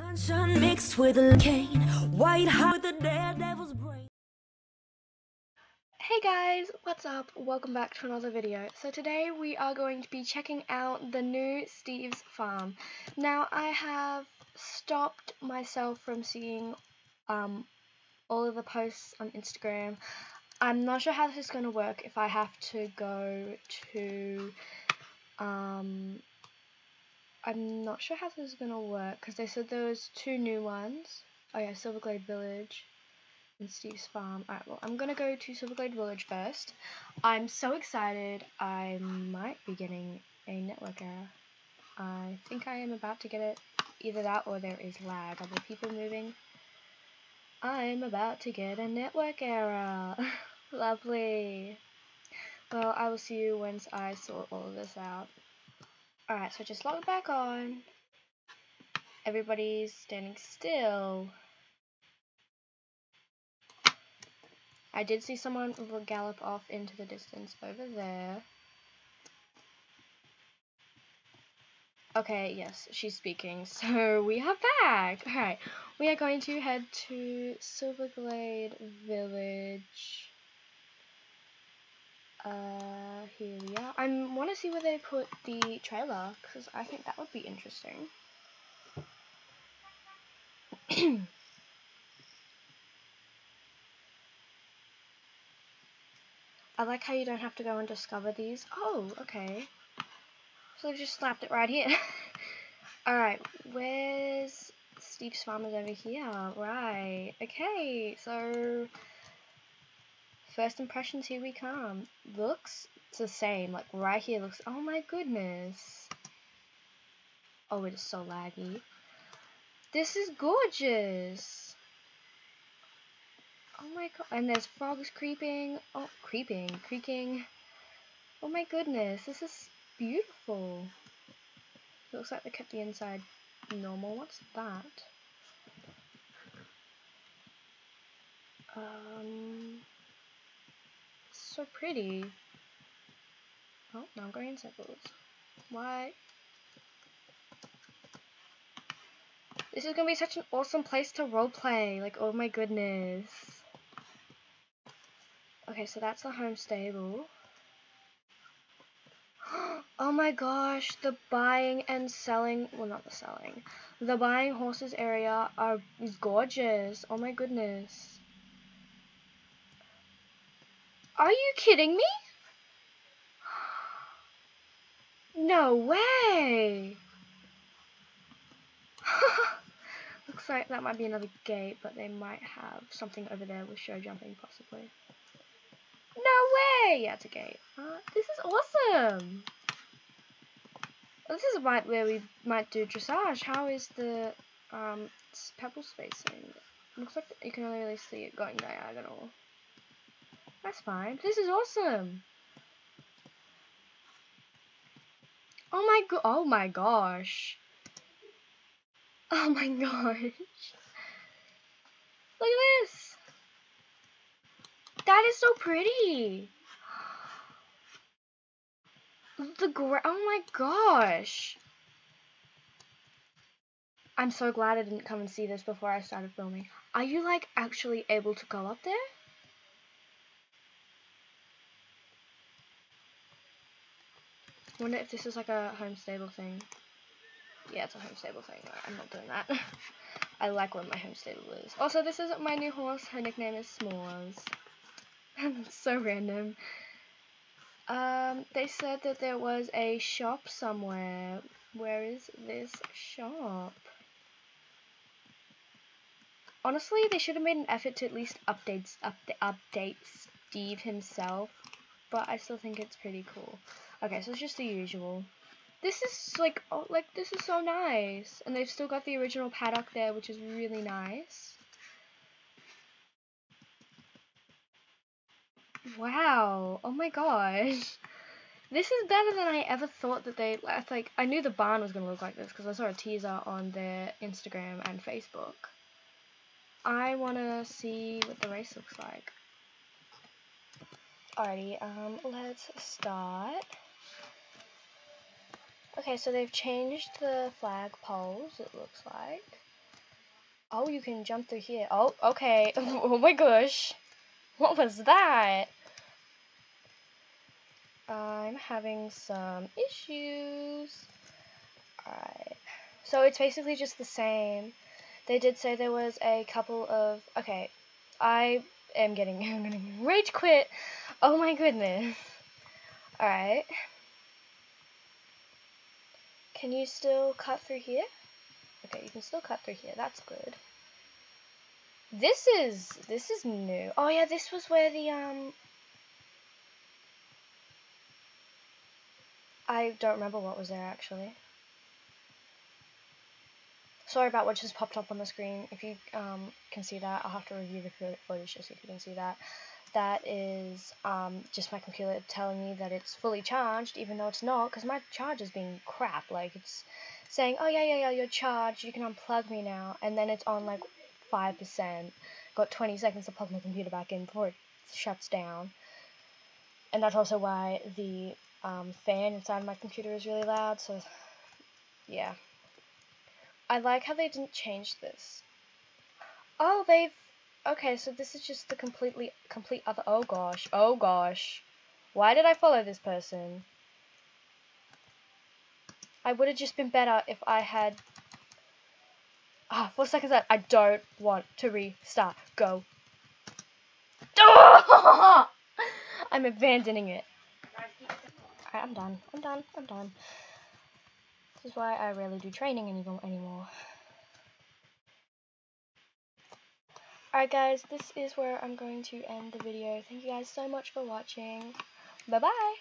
Sunshine mixed with a cane, white hot with the daredevil's brain. Hey guys, what's up? Welcome back to another video. So today we are going to be checking out the new Steve's Farm. Now I have stopped myself from seeing um, all of the posts on Instagram. I'm not sure how this is going to work if I have to go to um, I'm not sure how this is going to work because they said there was two new ones. Oh yeah, Silverglade Village and Steve's Farm. Alright, well, I'm going to go to Silverglade Village first. I'm so excited. I might be getting a network error. I think I am about to get it. Either that or there is lag. Are there people moving? I'm about to get a network error. Lovely. Well, I will see you once I sort all of this out. Alright, so just log back on. Everybody's standing still. I did see someone gallop off into the distance over there. Okay, yes, she's speaking. So we are back. Alright, we are going to head to Silverglade Village. Uh, here we are. I want to see where they put the trailer because I think that would be interesting. I like how you don't have to go and discover these. Oh, okay. So they just slapped it right here. Alright, where's Steve's farm is over here. Right, okay, so first impressions, here we come. Looks the same, like right here looks, oh my goodness. Oh, it is so laggy. This is gorgeous. Oh my god, and there's frogs creeping, oh, creeping, creaking. Oh my goodness, this is beautiful. Looks like they kept the inside normal. What's that? Um, so pretty. Oh, now I'm going in circles. Why? This is gonna be such an awesome place to roleplay. Like, oh my goodness. Okay, so that's the home stable. Oh my gosh, the buying and selling, well not the selling, the buying horses area are is gorgeous. Oh my goodness. Are you kidding me? No way! Looks like that might be another gate, but they might have something over there with show jumping possibly. No way! Yeah, it's a gate. Uh, this is awesome! This is right where we might do dressage. How is the um, pebble spacing? Looks like you can only really see it going diagonal. That's fine. This is awesome. Oh my go- oh my gosh. Oh my gosh. Look at this. That is so pretty. The gra- oh my gosh. I'm so glad I didn't come and see this before I started filming. Are you like actually able to go up there? Wonder if this is like a home stable thing. Yeah, it's a home stable thing. I'm not doing that. I like where my home stable is. Also, this is my new horse. Her nickname is S'mores. so random. Um, they said that there was a shop somewhere. Where is this shop? Honestly, they should have made an effort to at least update, update, update Steve himself. But I still think it's pretty cool. Okay, so it's just the usual. This is like, oh, like this is so nice, and they've still got the original paddock there, which is really nice. Wow! Oh my gosh! This is better than I ever thought that they. Like, I knew the barn was gonna look like this because I saw a teaser on their Instagram and Facebook. I wanna see what the race looks like. Alrighty, um, let's start. Okay, so they've changed the flag poles, it looks like. Oh, you can jump through here. Oh, okay. oh my gosh. What was that? I'm having some issues. Alright. So it's basically just the same. They did say there was a couple of... Okay. I am getting... I'm gonna rage quit. Oh my goodness. Alright. Can you still cut through here? Okay, you can still cut through here. That's good. This is this is new. Oh yeah, this was where the um I don't remember what was there actually. Sorry about what just popped up on the screen. If you um, can see that, I'll have to review the footage just so you can see that. That is um, just my computer telling me that it's fully charged, even though it's not, because my charge is being crap. Like, it's saying, oh yeah, yeah, yeah, you're charged, you can unplug me now, and then it's on like 5%. Got 20 seconds to plug my computer back in before it shuts down. And that's also why the um, fan inside my computer is really loud, so yeah. I like how they didn't change this. Oh, they've... Okay, so this is just the completely, complete other... Oh gosh, oh gosh. Why did I follow this person? I would have just been better if I had... Ah, oh, four seconds left. I don't want to restart. Go. I'm abandoning it. Alright, I'm done. I'm done. I'm done. This is why I rarely do training anymore. Alright guys, this is where I'm going to end the video. Thank you guys so much for watching. Bye bye!